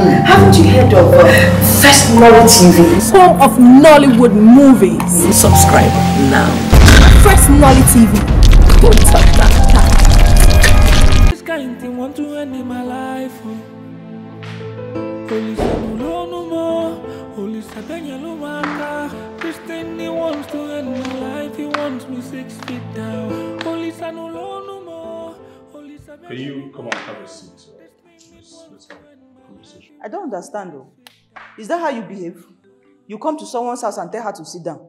Haven't you heard of uh, First Nolly TV? Home of Nollywood movies. Subscribe now. First Nolly TV. Go touch that. This kind thing want to end in my life. Holy Sanu no no more. Holy Satanya no maka. This thing he wants to end my life. He wants me six feet down. Holy Sanu no no more. Holy Satanya. Can you come and have a seat? I don't understand though. Is that how you behave? You come to someone's house and tell her to sit down.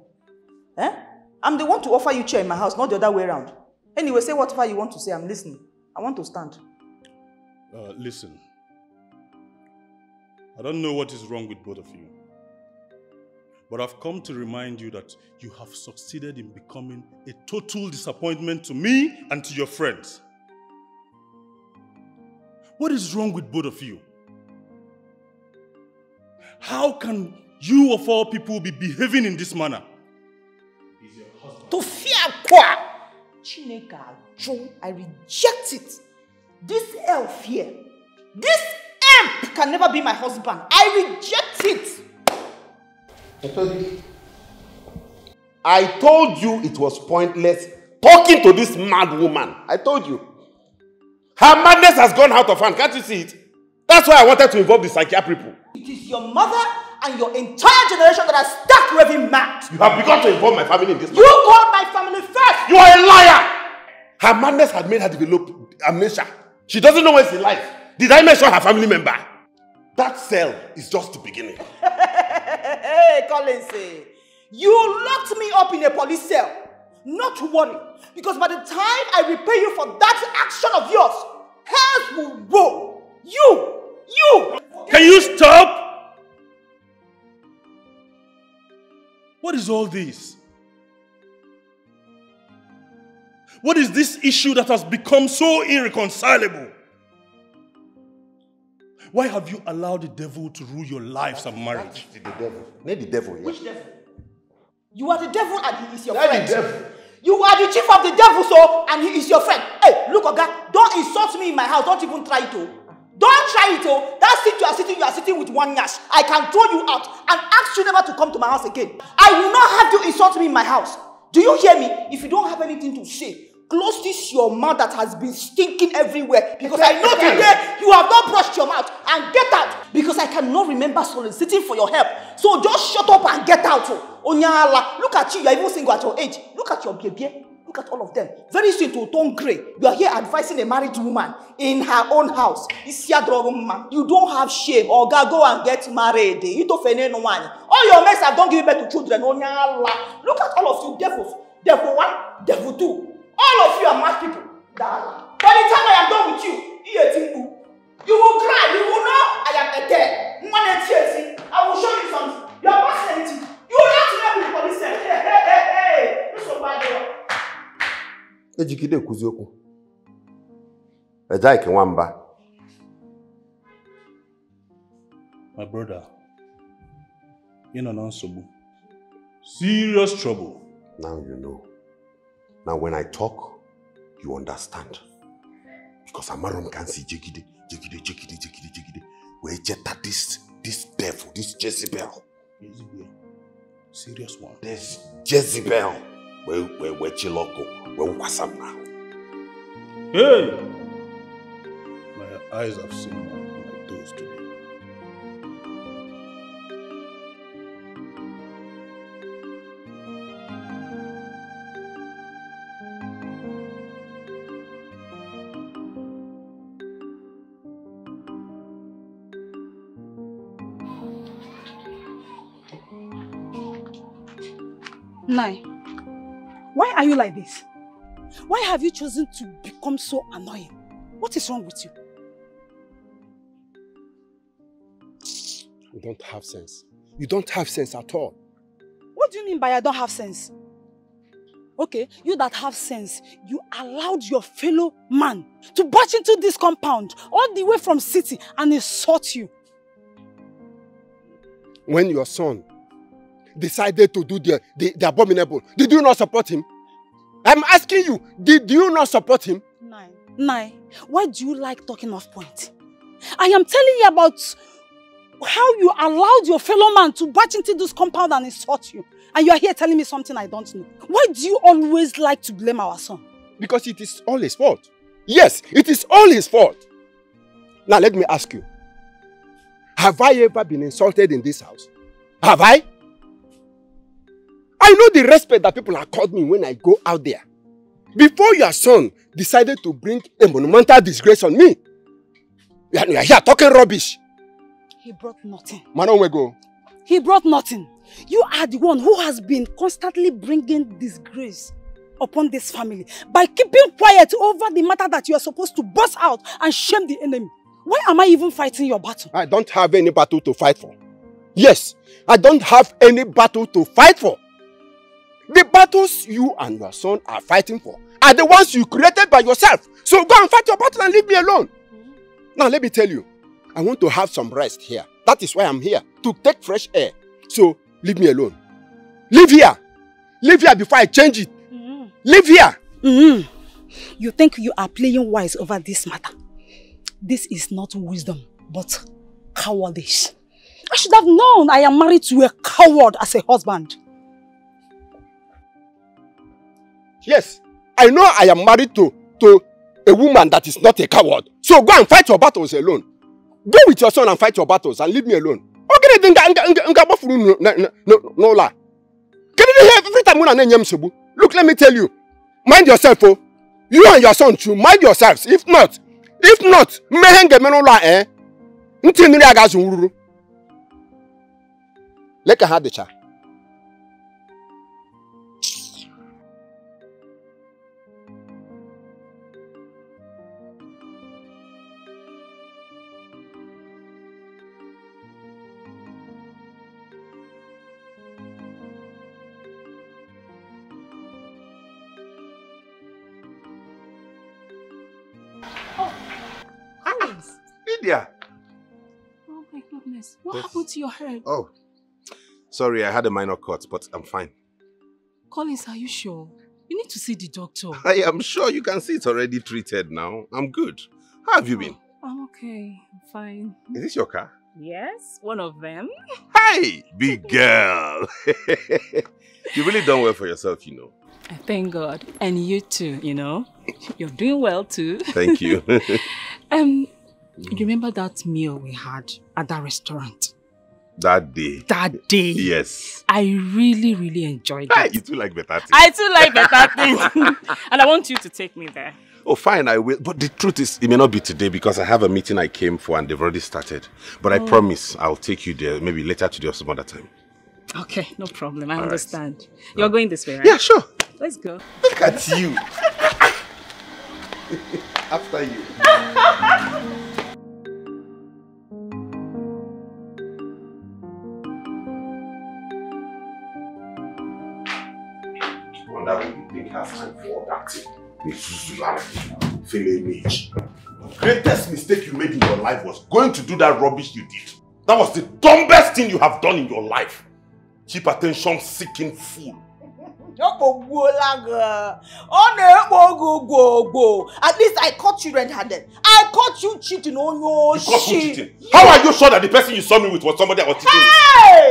Eh? I'm the one to offer you chair in my house, not the other way around. Anyway, say whatever you want to say. I'm listening. I want to stand. Uh, listen. I don't know what is wrong with both of you. But I've come to remind you that you have succeeded in becoming a total disappointment to me and to your friends. What is wrong with both of you? How can you, of all people, be behaving in this manner? To fear kwa! Chineke ajụ, I reject it. This elf here, this imp can never be my husband. I reject it. I told you. I told you it was pointless talking to this mad woman. I told you. Her madness has gone out of hand. Can't you see it? That's why I wanted to involve the psychiatric people. It is your mother and your entire generation that are stuck raving mad. You have begun to involve my family in this. You called my family first. You are a liar! Her madness had made her develop amnesia. She doesn't know when she lies. Did I mention her family member? That cell is just the beginning. hey, Collins, eh, you locked me up in a police cell. Not to worry, because by the time I repay you for that action of yours, hell will roll. You, you. Can you stop? What is all this? What is this issue that has become so irreconcilable? Why have you allowed the devil to rule your lives and marriage? The devil. Not the devil. Yeah. Which devil? You are the devil and he is your Not friend. the devil. You are the chief of the devil, so and he is your friend. Hey, look, Oga, don't insult me in my house. Don't even try it, oh. Don't try it, oh. That seat you are sitting, you are sitting with one yash. I can throw you out and ask you never to come to my house again. I will not have you insult me in my house. Do you hear me? If you don't have anything to say, close this your mouth that has been stinking everywhere. Because I know today you have not brushed your mouth and get out. Because I cannot remember soliciting for your help. So just shut up and get out. oh. Onyala, look at you. You are even single at your age. Look at your baby. Look at all of them. Very soon to turn grey. You are here advising a married woman in her own house. You don't have shame. Oga, go and get married. Itofene no one. All your mates have don't give birth to children. Look at all of you devils. Devil one, devil two. All of you are mad people. By the time I am done with you, you will cry. You will know I am a dead. I will show you something. You are fascinating. You will not know with police. Hey, hey, hey, hey. This is bad. Ejikide ekwuzi okwu. Ejaik nwamba. My brother, you know, nsogbu. Serious trouble. Now you know. Now when I talk, you understand. Because Amarom can see Jigide, Jigide, Jigide, Jigide, Jigide. Where Jetta this, this devil, this Jezebel. Ezigbo. Serious one. There's Jezebel. Where, where, where Chiloko, where Wasam now. Hey! My eyes have seen my, my toes today. Nai, why are you like this? Why have you chosen to become so annoying? What is wrong with you? You don't have sense. You don't have sense at all. What do you mean by I don't have sense? Okay, you that have sense, you allowed your fellow man to barge into this compound all the way from city and insult you. When your son decided to do the, the, the abominable, did you not support him? I'm asking you, did you not support him? Nai, Nai, why do you like talking off point? I am telling you about how you allowed your fellow man to barge into this compound and insult you. And you are here telling me something I don't know. Why do you always like to blame our son? Because it is all his fault. Yes, it is all his fault. Now let me ask you. Have I ever been insulted in this house? Have I? I know the respect that people accord me when I go out there. Before your son decided to bring a monumental disgrace on me, you are you are here talking rubbish. He brought nothing. Manonwego, He brought nothing. You are the one who has been constantly bringing disgrace upon this family by keeping quiet over the matter that you are supposed to bust out and shame the enemy. Why am I even fighting your battle? I don't have any battle to fight for. Yes, I don't have any battle to fight for. The battles you and your son are fighting for are the ones you created by yourself. So go and fight your battle and leave me alone. Now let me tell you, I want to have some rest here. That is why I'm here, to take fresh air. So leave me alone. Leave here. Leave here before I change it. Leave here. Mm. You think you are playing wise over this matter. This is not wisdom, but cowardice. I should have known I am married to a coward as a husband. Yes, I know I am married to, to a woman that is not a coward. So go and fight your battles alone. Go with your son and fight your battles and leave me alone. Okay, then nga nga nga nga gbafuru no na na no no la. Kedu ihe every time una m nsogbu? Look, let me tell you. Mind yourself, oh. You and your son too, mind yourselves. If not, if not, mmehie nga-eme n'ụlọ a, eh? Ntị mmiri a ga-azụ nruru. Leka ha dịcha. To your head? Oh, sorry, I had a minor cut, but I'm fine. Collins, are you sure? You need to see the doctor. I am sure you can see it's already treated now. I'm good. How have you been? I'm okay. I'm fine. Is this your car? Yes, one of them. Hey, big girl. you really done well for yourself, you know. I thank God. And you too, you know. You're doing well too. Thank you. Um, you remember that meal we had at that restaurant? That day. That day. Yes. I really, really enjoyed ah, it. you too like better things. I too like better things. and I want you to take me there. Oh, fine, I will. But the truth is, it may not be today because I have a meeting I came for and they've already started. But I Oh. promise I'll take you there maybe later today or some other time. Okay, no problem. I All right. understand. You're going this way, right? Yeah, sure. Let's go. Look at you. After you. what you think time for that thing. Feeling image. Greatest mistake you made in your life was going to do that rubbish you did. That was the dumbest thing you have done in your life. Cheap attention seeking fool. Ọ kpọgbuola gị. Ọ na-ekpo oge ogwogwo. At least I caught you red-handed. I caught you cheating oh, onye You got who cheating? How are you sure that the person you saw me with was somebody I was cheating with? Hey! Isugbu onwe gị.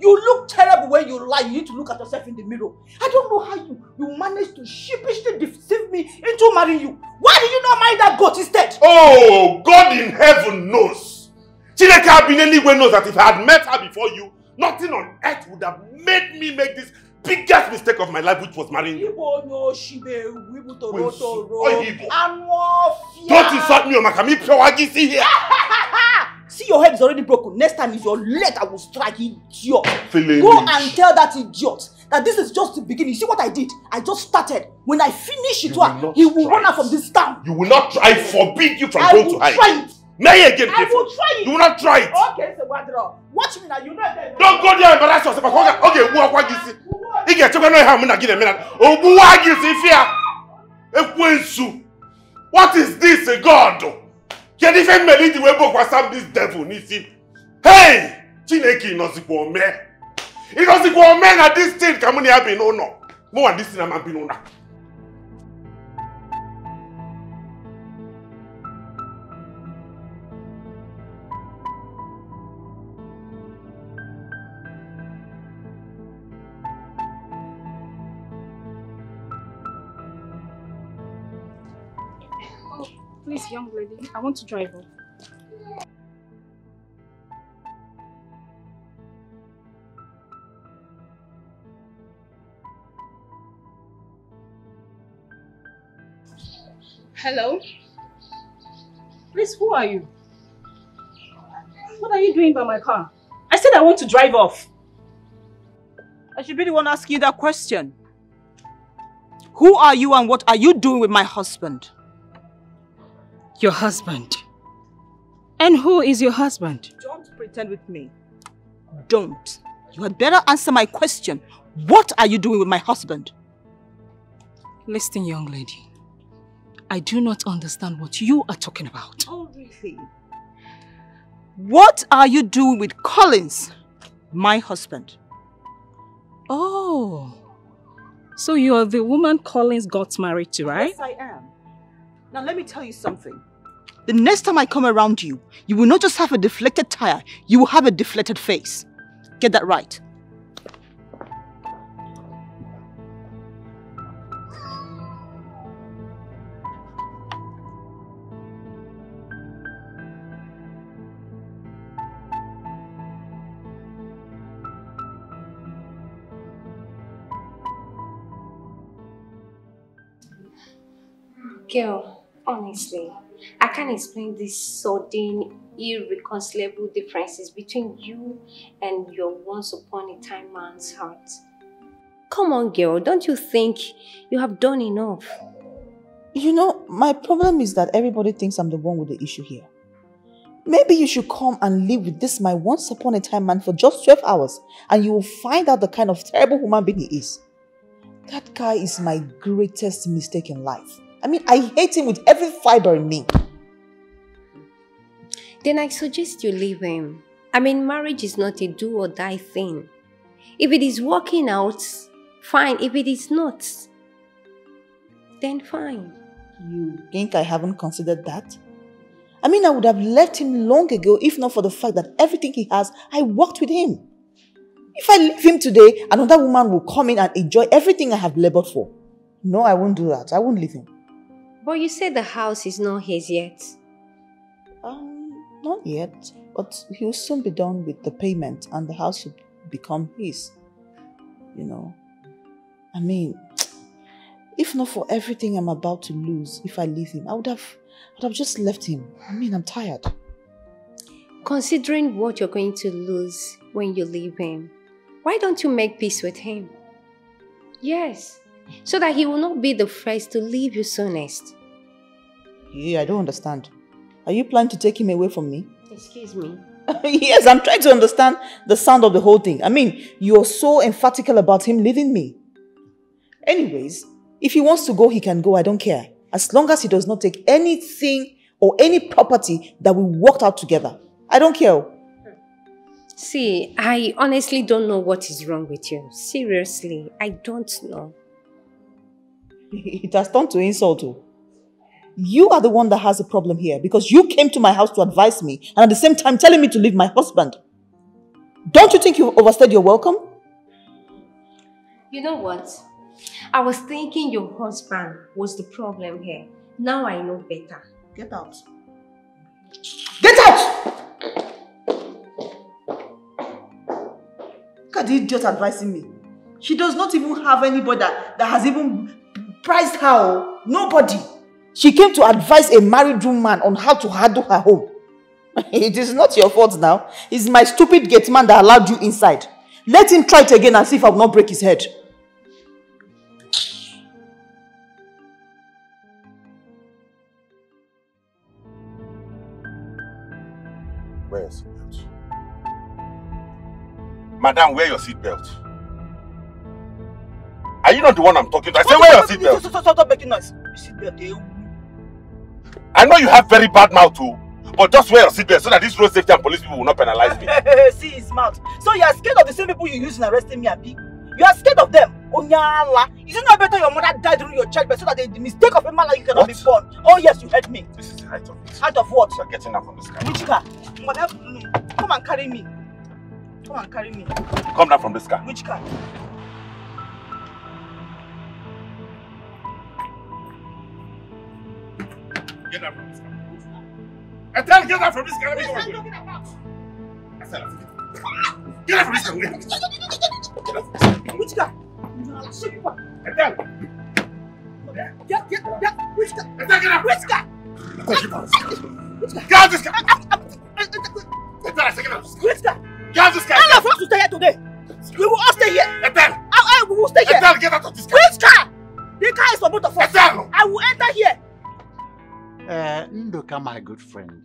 You look terrible when you lie. You need to look at yourself in the mirror. I don't know how you you managed to sheepishly deceive me into marrying you. Why did you not marry that goat instead? Oh, God in heaven knows. Chineke Abineliwe knows that if I had met her before you, nothing on earth would have made me make this biggest mistake of my life, which was marrying you. Igbo onye oshi bụ ibu toro Kwensu. toro. Ọ Igbo. Anụ ọfịa. Don't insult me, Omakami Pewagi, see here. See your head is already broken. Next time is your leg I will strike, idiot. Feeling Go and tell that idiot that this is just the beginning. You see what I did? I just started. When I finish it, You will he will run out from this town. You will not try, I forbid you from I going will to hide. try it. Nay again, I will try it. You will not try it. Okay, so what? Watch me now. You know that. Don't go there and embarrass yourself. Okay, okay, gbuo ọkwa gị isi. Ị ga-echekwa na ihe mụ na gị na-eme na ogbuwa gị isi fịa. Ekwensu. What is this, God? Kedu ife mmeri ji wee bokwasa this devil n'isi? Hey! Chineke ịnọzikwa ome. Ịnọzikwa ome na this thing ka mụ na ya bi n'ụlọ. Mụ na this thing ama bi n'ụlọ. Please, young lady, I want to drive off. Hello? Please, who are you? What are you doing by my car? I said I want to drive off. I should be the one asking you that question. Who are you and what are you doing with my husband? Your husband. And who is your husband? Don't pretend with me. Don't. You had better answer my question. What are you doing with my husband? Listen, young lady. I do not understand what you are talking about. Oh, really? What are you doing with Collins, my husband? Oh. So you're the woman Collins got married to, right? Yes, I am. Now let me tell you something. The next time I come around you, you will not just have a deflected tire, you will have a deflected face. Get that right. Girl, honestly, I can't explain these sudden, irreconcilable differences between you and your once upon a time man's heart. Come on, girl, don't you think you have done enough? You know, my problem is that everybody thinks I'm the one with the issue here. Maybe you should come and live with this my once upon a time man for just 12 hours and you will find out the kind of terrible human being he is. That guy is my greatest mistake in life. I mean, I hate him with every fiber in me. Then I suggest you leave him. I mean, marriage is not a do or die thing. If it is working out, fine. If it is not, then fine. You think I haven't considered that? I mean, I would have left him long ago if not for the fact that everything he has, I worked with him. If I leave him today, another woman will come in and enjoy everything I have labored for. No, I won't do that. I won't leave him. But you said the house is not his yet. Um, not yet, but he will soon be done with the payment and the house will become his. You know, I mean, if not for everything I'm about to lose, if I leave him, I would have, I would have just left him. I mean, I'm tired. Considering what you're going to lose when you leave him, why don't you make peace with him? Yes, so that he will not be the first to leave you soonest. Yeah, I don't understand. Are you planning to take him away from me? Excuse me. yes, I'm trying to understand the sound of the whole thing. I mean, you're so emphatical about him leaving me. Anyways, if he wants to go, he can go. I don't care. As long as he does not take anything or any property that we worked out together. I don't care. See, I honestly don't know what is wrong with you. Seriously, I don't know. It has turned to insult. oh. You are the one that has a problem here because you came to my house to advise me and at the same time telling me to leave my husband. Don't you think you've overstayed your welcome? You know what? I was thinking your husband was the problem here. Now I know better. Get out. Get out! Look at the idiot advising me. She does not even have anybody that, that has even prized her. oh. Nobody. She came to advise a married woman on how to handle her home. it is not your fault now. It's my stupid gate man that allowed you inside. Let him try it again and see if I will not break his head. Wear your seatbelt. Madam, wear your seatbelt. Are you not the one I'm talking to? I say wear your seatbelt. Stop, stop, stop making noise. Seatbelt? I know you have very bad mouth too, but just wear your seatbelt so that these road safety and police people will not penalize me. See his mouth. So you are scared of the same people you use in arresting me, Abi? You are scared of them? Onyala. Is it not better your mother died during your childbirth so that the, the mistake of a man like you cannot What? be born? Oh yes, you heard me. This is the height of it. Out of what? You're getting up from this car. Which car? Come and carry me. Come and carry me. Come down from this car. Which car? Get down from this car. Ethel, get out from this car. Let me go. Ethel, get out from this car. Get out. Which guy? I'll show you what. Ethel. Get, get, get. Which guy? Ethel, get out. Which guy? Ethel, get out. Get out of this car. Ethel, I say get out of this car. Which guy? Get out of this car. My good friend.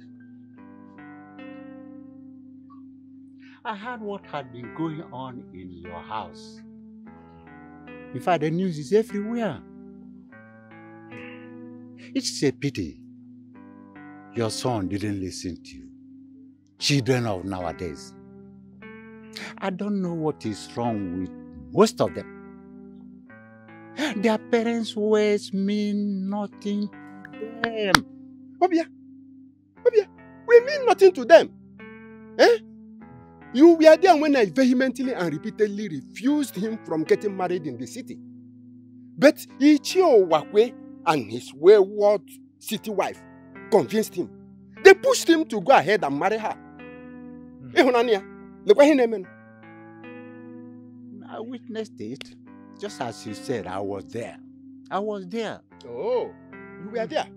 I heard what had been going on in your house. In fact, the news is everywhere. It's a pity your son didn't listen to you. Children of nowadays. I don't know what is wrong with most of them. Their parents' words mean nothing to them. Obia, Obia, we mean nothing to them. Eh? You were there when I vehemently and repeatedly refused him from getting married in the city. But Ichio Wakwe and his wayward city wife convinced him. They pushed him to go ahead and marry her. Eh, Ihunania, look what he named. I witnessed it. Just as you said, I was there. I was there. Oh, you were there.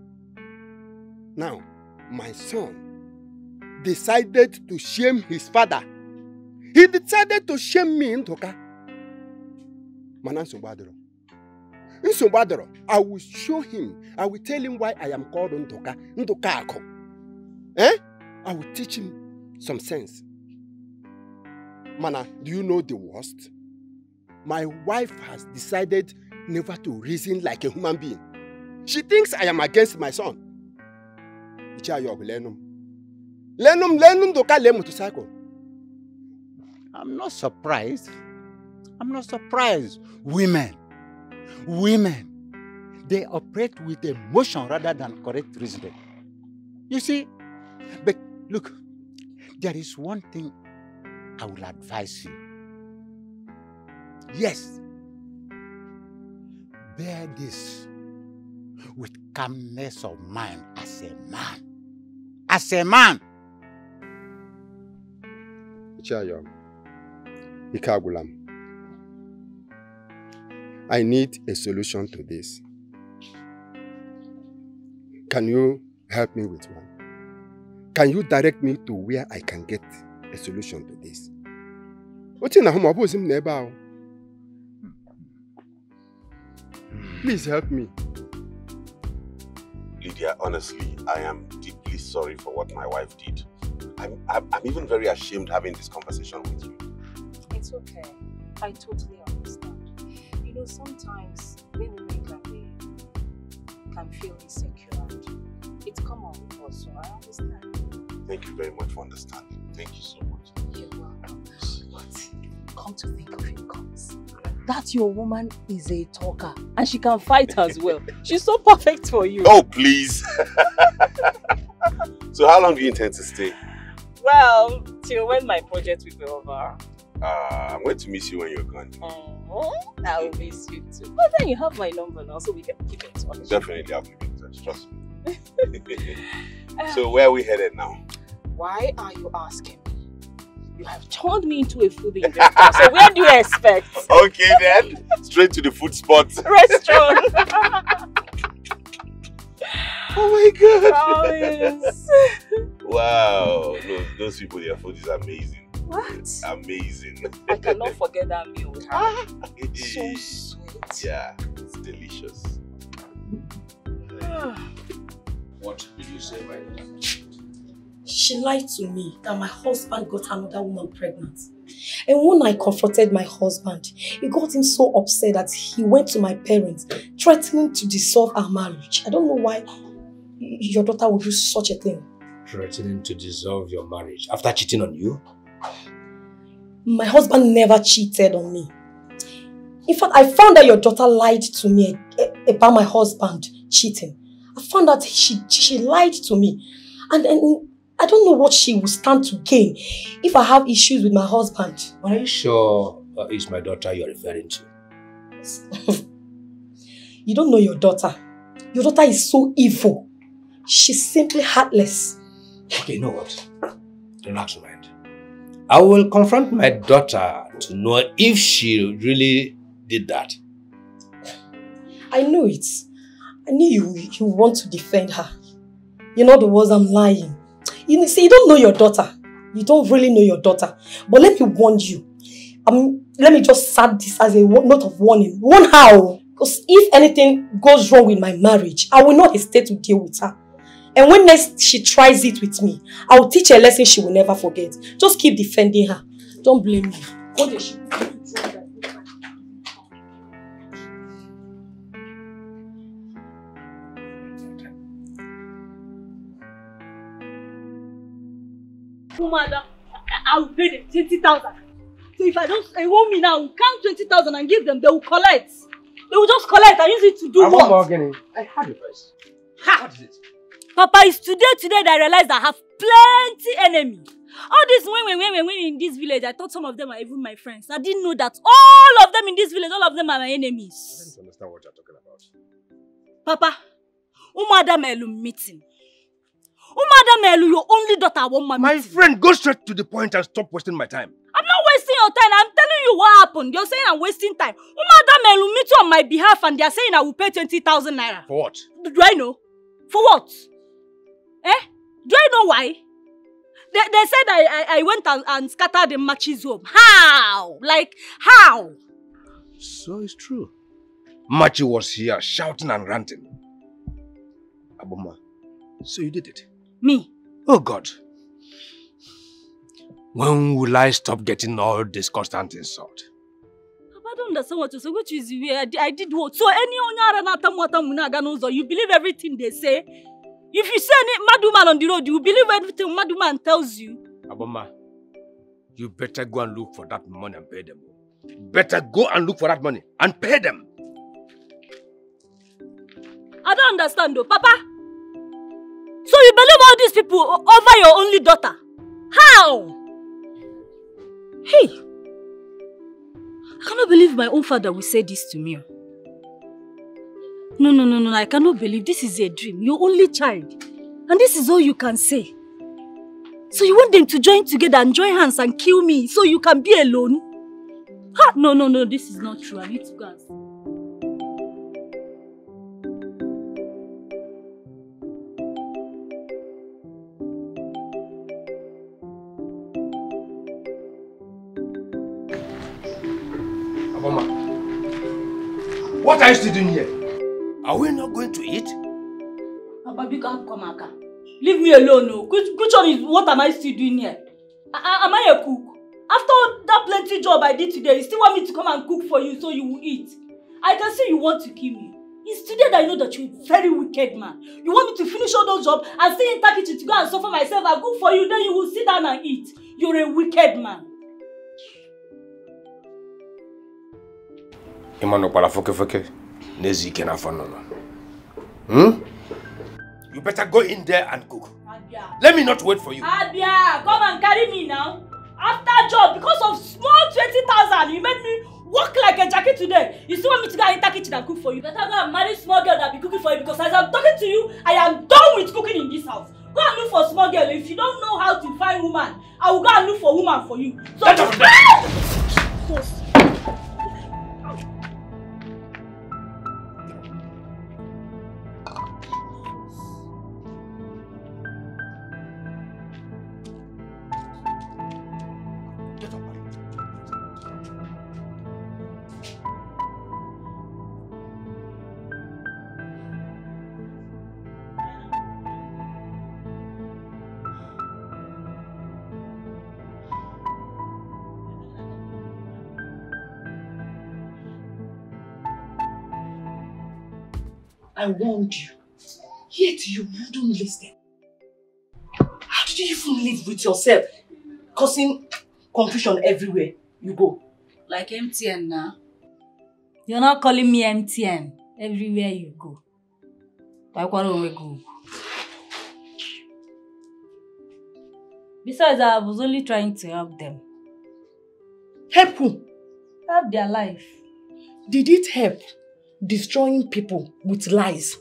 Now, my son decided to shame his father. He decided to shame me, Ntoka. Mana nsogbu. I will show him. I will tell him why I am called Ntoka. Ntoka Ako. Eh? I will teach him some sense. Mana, do you know the worst? My wife has decided never to reason like a human being. She thinks I am against my son. I'm not surprised. I'm not surprised. Women, women, they operate with emotion rather than correct reasoning. You see, but look, there is one thing I will advise you. Yes, bear this with calmness of mind as a man. As a man. Ichayog, Ikagulam. I need a solution to this. Can you help me with one? Can you direct me to where I can get a solution to this? Oche na hụ ma ọ. Please help me. Lydia, honestly, I am deeply sorry for what my wife did. I'm, I'm, I'm even very ashamed having this conversation with you. It's okay. I totally understand. You know, sometimes when we make like a can feel insecure and it's common with us, so I understand. Thank you very much for understanding. Thank you so much. You're welcome. But come to think of it, comes. That your woman is a talker and she can fight as well. She's so perfect for you. Oh, please. so how long do you intend to stay? Well, till when my project will be over. Uh, I'm going to miss you when you're gone. Oh, I will miss you too. But then you have my number now, so we can keep in touch. Definitely, I'll keep in touch. Trust me. so where are we headed now? Why are you asking? You have turned me into a food investor, so where do you expect? Okay then, straight to the food spot. Restaurant. oh my god. Promise. Wow, no, those people, their food is amazing. What? Amazing. I cannot forget that meal we had. Ah. so sweet. Yeah, it's delicious. Ah. What did you say by that? She lied to me that my husband got another woman pregnant. And when I confronted my husband, it got him so upset that he went to my parents, threatening to dissolve our marriage. I don't know why your daughter would do such a thing. Threatening to dissolve your marriage after cheating on you? My husband never cheated on me. In fact, I found that your daughter lied to me eh, eh, about my husband cheating. I found that she, she lied to me. And, and I don't know what she will stand to gain if I have issues with my husband. Are you sure uh, it's my daughter you're referring to? you don't know your daughter. Your daughter is so evil. She's simply heartless. Okay, you know what? Relax your mind. I will confront my daughter to know if she really did that. I know it. I knew you, you want to defend her. You know the words I'm lying. You see, you don't know your daughter. You don't really know your daughter. But let me warn you. Um, let me just set this as a note of warning. Warn how? Because if anything goes wrong with my marriage, I will not hesitate to deal with her. And when next she tries it with me, I will teach her a lesson she will never forget. Just keep defending her. Don't blame me. Shit? Mother, I will pay them 20,000. So if I don't, I want me now, count 20,000 and give them, they will collect. They will just collect and use it to do what? I'm what? bargaining. I had it first. Ha! What is it? Papa, it's today, today that I realized I have plenty enemies. All these women, women, women in this village, I thought some of them are even my friends. I didn't know that all of them in this village, all of them are my enemies. I don't understand what you're talking about. Papa, Umada Melu meeting. Umada Melu, your only daughter, I want my My friend, go straight to the point and stop wasting my time. I'm not wasting your time. I'm telling you what happened. You're saying I'm wasting time. Umada Melu meet you on my behalf and they're saying I will pay 20,000 naira. For what? Do do I know? For what? Eh? Do I know why? They, they said I, I, I went and, and scattered the matches home. How? Like, how? So it's true. Machi was here shouting and ranting. Aboma, so you did it? Me? Oh God. When will I stop getting all this constant insult? Papa, I don't understand what you say. Which is where I, did what? So any onyara na tamu atamu na aga n'ụzọ, you believe everything they say? If you see any mad woman on the road, you believe everything mad woman tells you? Aboma, you better go and look for that money and pay them. Better go and look for that money and pay them. I don't understand though. Papa, so you believe all these people over your only daughter? How? Hey, I cannot believe my own father will say this to me. No, no, no, no, I cannot believe this is a dream. Your only child. And this is all you can say. So you want them to join together and join hands and kill me so you can be alone? Ha! No, no, no, this is not true. I need to go and what are you still doing here? Are we not going to eat? Papa, big up, come aka. Leave me alone, no. Which, which one is what am I still doing here? A- a- am I a cook? After that plenty job I did today, you still want me to come and cook for you so you will eat? I can see you want to kill me. It's today that I know that you're a very wicked man. You want me to finish all those jobs and stay in that kitchen to go and suffer myself and cook for you, then you will sit down and eat. You're a wicked man. Ịma nọkwara foke-foke na-ezu ike n'afọ nnụnụ. Hmm? You better go in there and cook. Let me not wait for you. Abia, come and carry me now. After job, because of small 20,000, you made me work like a jacket today. You still want me to go and enter kitchen and cook for you? Better go and marry small girl that be cooking for you because as I'm talking to you, I am done with cooking in this house. Go and look for small girl. If you don't know how to find woman, I will go and look for woman for you. So, Get up I warned you. Yet you wouldn't listen. How did you even live with yourself? Causing confusion everywhere you go. Like MTN now. You're not calling me MTN everywhere you go. Why quarrel we go? Besides, I was only trying to help them. Help who? Help their life. Did it help destroying people with lies?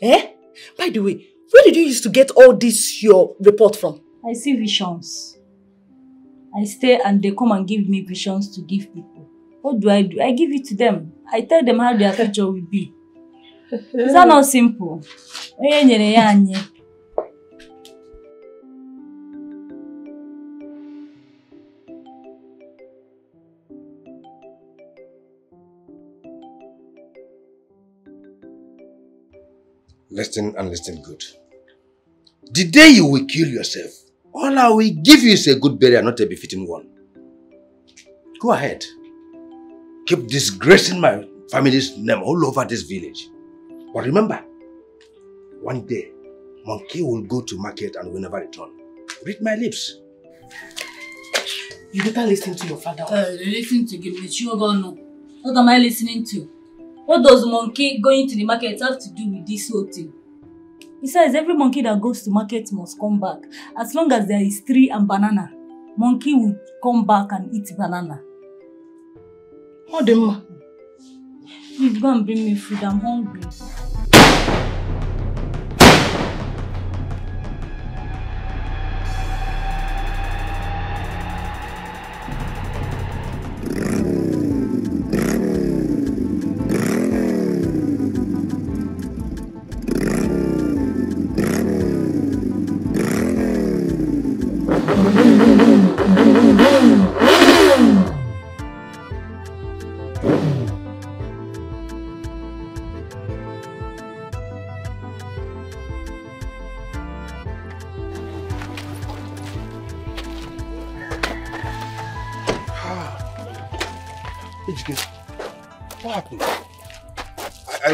Eh? By the way, Where did you used to get all this your report from? I see visions. I stay and they come and give me visions to give people. What do I do? I give it to them. I tell them how their future will be. Is that not simple? Listen and listen good. The day you will kill yourself, all I will give you is a good burial, not a befitting one. Go ahead. Keep disgracing my family's name all over this village. But remember, one day, monkey will go to market and will never return. Read my lips. You better listen to your father. Uh, listen to Gimechi Ogono. What am I listening to? What does monkey going to the market have to do with this whole thing? Besides, every monkey that goes to market must come back. As long as there is tree and banana, monkey will come back and eat banana. Ọ dị mma. Please go and bring me food. I'm hungry.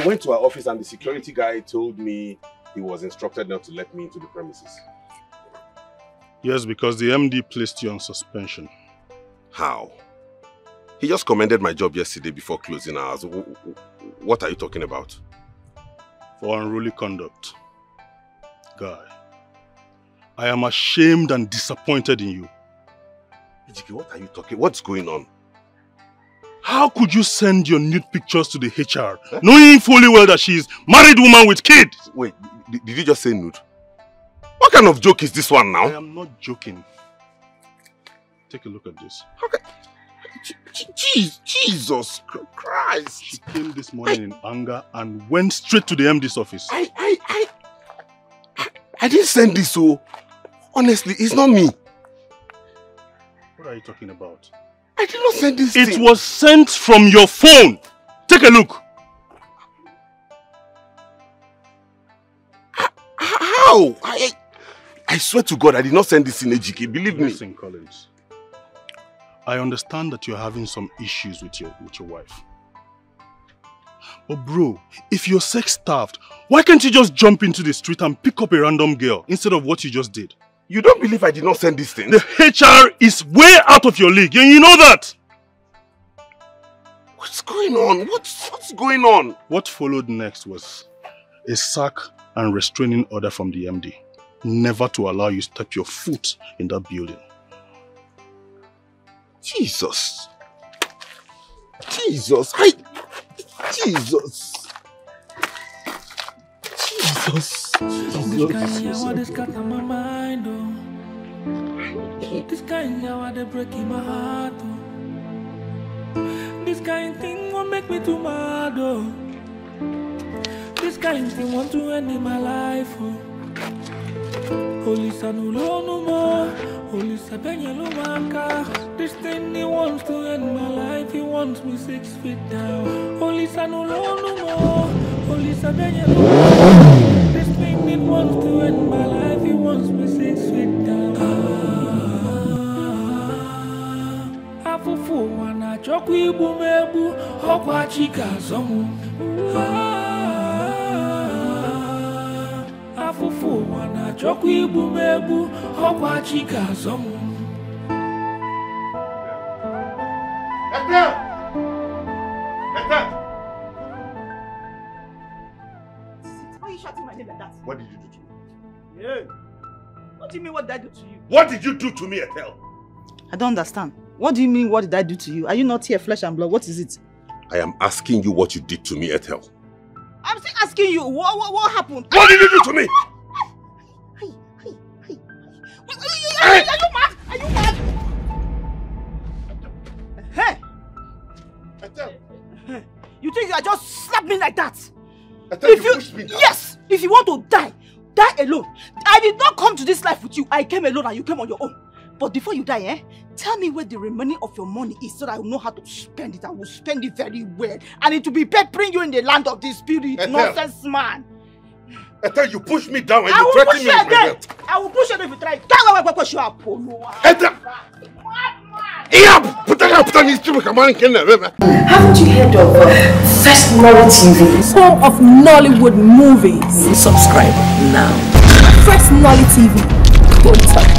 Went to our office and the security guy told me he was instructed not to let me into the premises. Yes, because the MD placed you on suspension. How? He just commended my job yesterday before closing hours. Wh- wh- What are you talking about? for unruly conduct. Guy, I am ashamed and disappointed in you. Ejike, what are you talking? What's going on? How could you send your nude pictures to the HR, knowing fully well that she is married woman with kid? Wait, did, you just say nude? What kind of joke is this one now? I am not joking. Take a look at this. Jeez, Jesus Christ! She came this morning in anger and went straight to the MD's office. I, I, I, I, I didn't send this, so honestly, it's not me. What are you talking about? I did not send this It thing. was sent from your phone. Take a look. How? I, I swear to God, I did not send this in Ejike. Believe me. Listen, Collins. I understand that you're having some issues with your with your wife. But bro, if you're sex starved, why can't you just jump into the street and pick up a random girl instead of what you just did? You don't believe I did not send this thing? The HR is way out of your league, and you know that. What's going on? What's what's going on? What followed next was a sack and restraining order from the MD, never to allow you to step your foot in that building. Jesus. Jesus. I. Jesus. Jesus. This kind oh. This kind of how they breaking my heart, oh. This kind thing won't make me too mad, oh. This kind thing want to end in my life, oh. Holy Sanulo no more, Holy Sabenya no maka. This thing he wants to end my life, he wants me six feet down. Holy Sanulo no more, Holy Sabenya no more. This thing he wants to end my life, he wants me six feet down. Ah, Afụfụ ụwa na-achọkwa igbu m egbu, ọkwa chi ga-azọ m. Ah, Afụfụ ụwa na-achọkwa igbu m egbu, ọkwa chi ga-azọ m. Ethel! Ethel! Why are you shouting my name like that? What did you do to me? Yeah. What do you mean, what did I do to you? What did you do to me, Ethel? I don't understand. What do you mean, what did I do to you? Are you not here, flesh and blood? What is it? I am asking you what you did to me, Ethel. I'm still asking you, what, what, what happened? What did you do to me? Hey, Are you mad? Are you mad? Hey! Ethel! You think you are just slap me like that? Ethel, if you, you pushed me down. Yes! If you want to die, die alone. I did not come to this life with you. I came alone and you came on your own. But before you die, eh? Tell me where the remaining of your money is so that I will know how to spend it. I will spend it very well. And it will be peppering you in the land of the spirit. Ethel. Nonsense man. Ethel, you push me down and I you threaten push me you with my again. I will push you if you try. Can't go back push you up. Ethel! Yeah, put that put on these people. Come on, can. Haven't you heard of uh, First Nolly TV? Home of Nollywood movies. Subscribe now. First Nolly TV. Go top